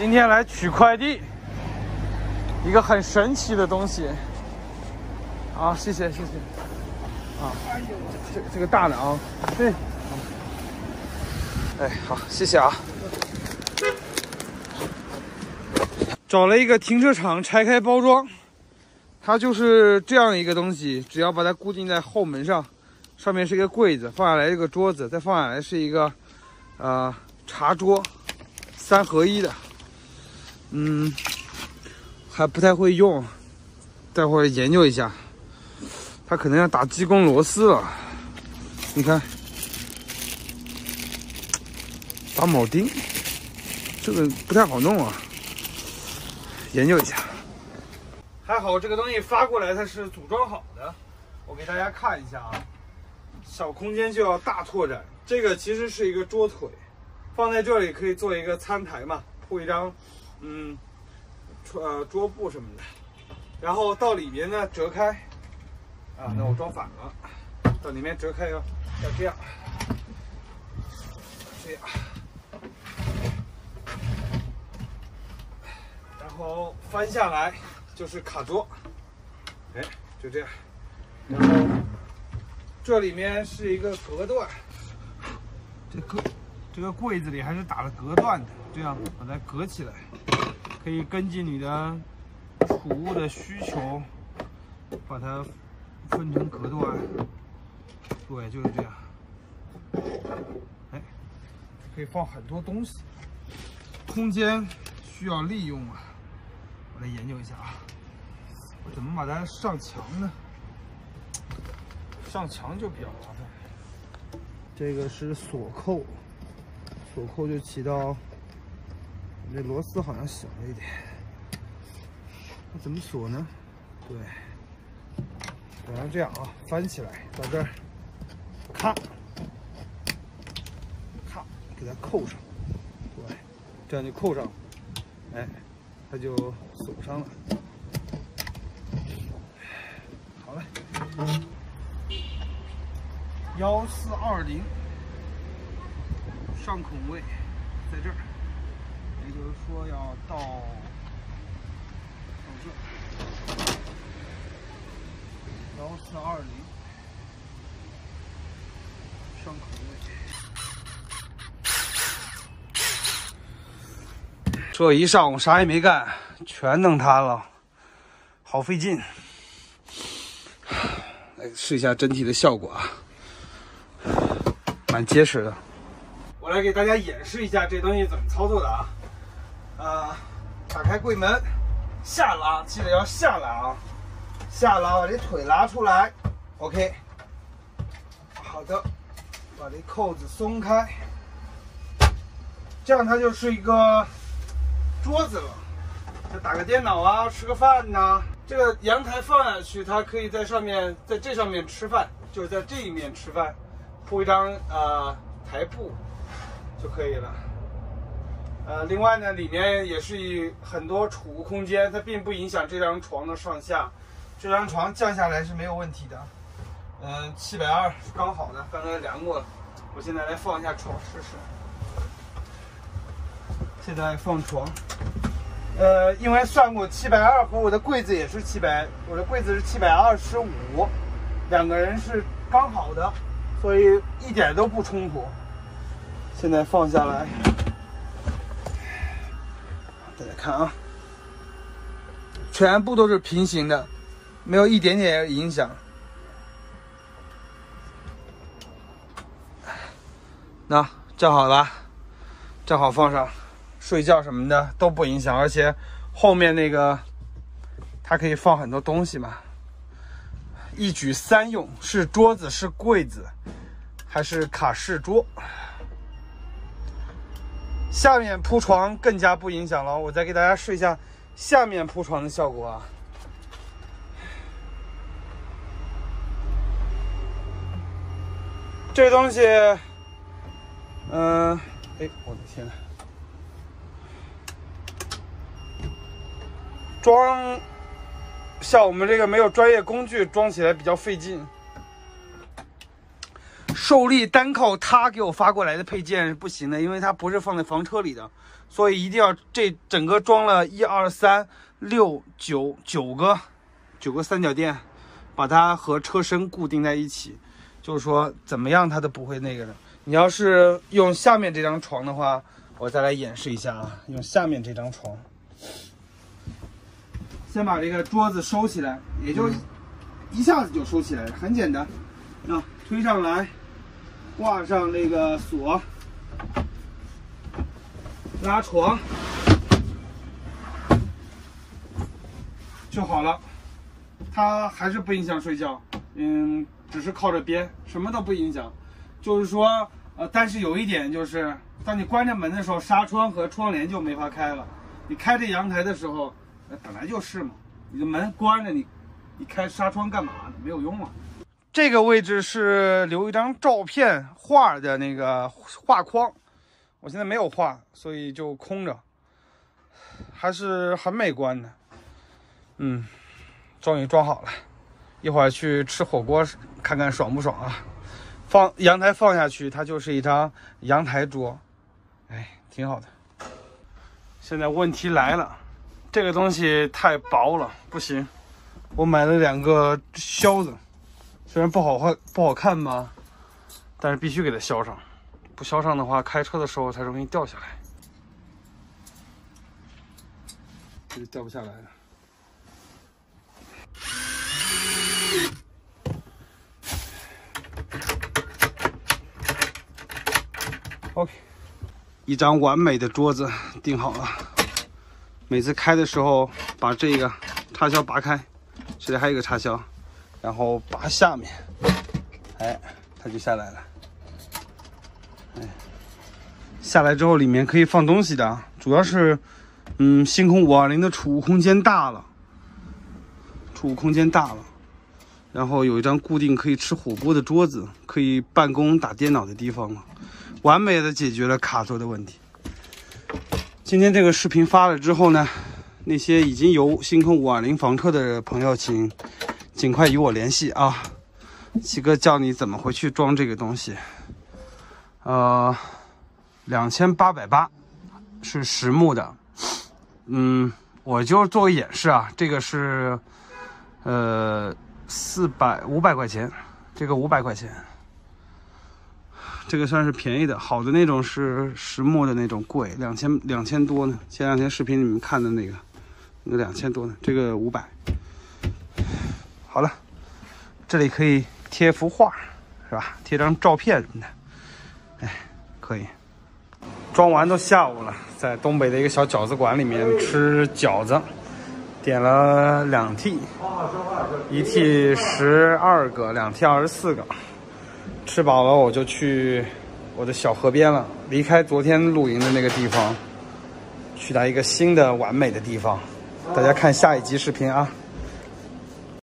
今天来取快递，一个很神奇的东西。啊，谢谢谢谢。啊，这这个大的啊，对。哎，好，谢谢啊。找了一个停车场拆开包装，它就是这样一个东西，只要把它固定在后门上，上面是一个柜子，放下来一个桌子，再放下来是一个呃茶桌，三合一的。嗯，还不太会用，待会儿研究一下。它可能要打激光螺丝了，你看，打铆钉，这个不太好弄啊。研究一下，还好这个东西发过来它是组装好的，我给大家看一下啊。小空间就要大拓展，这个其实是一个桌腿，放在这里可以做一个餐台嘛，铺一张嗯，呃桌布什么的。然后到里面呢折开，啊，那我装反了，到里面折开要要这样，这样。然后翻下来就是卡桌，哎，就这样。然后这里面是一个隔断，这个这个柜子里还是打了隔断的，这样把它隔起来，可以根据你的储物的需求把它分成隔断。对，就是这样。哎，可以放很多东西，空间需要利用啊。我来研究一下啊，我怎么把它上墙呢？上墙就比较麻烦。这个是锁扣，锁扣就起到，这螺丝好像小了一点。那怎么锁呢？对，然后这样啊，翻起来到这儿，咔，咔，给它扣上。对，这样就扣上了。哎。它就锁上了。好嘞，幺四二零上孔位在这儿，也就是说要到到这幺四二零上口位。这一上午啥也没干，全弄塌了，好费劲。来试一下整体的效果啊，蛮结实的。我来给大家演示一下这东西怎么操作的啊。啊，打开柜门，下拉，记得要下拉啊，下拉把这腿拉出来。OK，好的，把这扣子松开，这样它就是一个。桌子了，就打个电脑啊，吃个饭呐。这个阳台放下去，它可以在上面，在这上面吃饭，就是在这一面吃饭，铺一张呃台布就可以了。呃，另外呢，里面也是很多储物空间，它并不影响这张床的上下。这张床降下来是没有问题的。嗯，七百二是刚好的，刚才量过了。我现在来放一下床试试。现在放床，呃，因为算过七百二和我的柜子也是七百，我的柜子是七百二十五，两个人是刚好的，所以一点都不冲突。现在放下来，大家看啊，全部都是平行的，没有一点点影响。那站好了，正好放上。睡觉什么的都不影响，而且后面那个它可以放很多东西嘛，一举三用，是桌子是柜子还是卡式桌？下面铺床更加不影响了，我再给大家试一下下面铺床的效果啊。这东西，嗯，哎，我的天呐！装像我们这个没有专业工具，装起来比较费劲。受力单靠他给我发过来的配件是不行的，因为它不是放在房车里的，所以一定要这整个装了一二三六九九个九个三角垫，把它和车身固定在一起，就是说怎么样它都不会那个的。你要是用下面这张床的话，我再来演示一下啊，用下面这张床，先把这个桌子收起来，也就一下子就收起来了，很简单，啊，推上来。挂上那个锁，拉床就好了。它还是不影响睡觉，嗯，只是靠着边，什么都不影响。就是说，呃，但是有一点就是，当你关着门的时候，纱窗和窗帘就没法开了。你开着阳台的时候，本来就是嘛，你的门关着，你你开纱窗干嘛呢？没有用啊。这个位置是留一张照片画的那个画框，我现在没有画，所以就空着，还是很美观的。嗯，终于装好了，一会儿去吃火锅，看看爽不爽啊？放阳台放下去，它就是一张阳台桌，哎，挺好的。现在问题来了，这个东西太薄了，不行，我买了两个销子。虽然不好看不好看吧，但是必须给它削上，不削上的话，开车的时候才容易掉下来。这就掉不下来了。OK，一张完美的桌子定好了。每次开的时候，把这个插销拔开，这里还有一个插销。然后拔下面，哎，它就下来了。哎，下来之后里面可以放东西的，主要是，嗯，星空五二零的储物空间大了，储物空间大了。然后有一张固定可以吃火锅的桌子，可以办公打电脑的地方了，完美的解决了卡座的问题。今天这个视频发了之后呢，那些已经有星空五二零房车的朋友，请。尽快与我联系啊！七哥教你怎么回去装这个东西。呃，两千八百八是实木的。嗯，我就做个演示啊。这个是呃四百五百块钱，这个五百块钱，这个算是便宜的。好的那种是实木的那种贵，两千两千多呢。前两天视频你们看的那个，那两千多呢，这个五百。好了，这里可以贴幅画，是吧？贴张照片什么的，哎，可以。装完都下午了，在东北的一个小饺子馆里面吃饺子，点了两屉，一屉十二个，两屉二十四个。吃饱了我就去我的小河边了，离开昨天露营的那个地方，去到一个新的完美的地方。大家看下一集视频啊！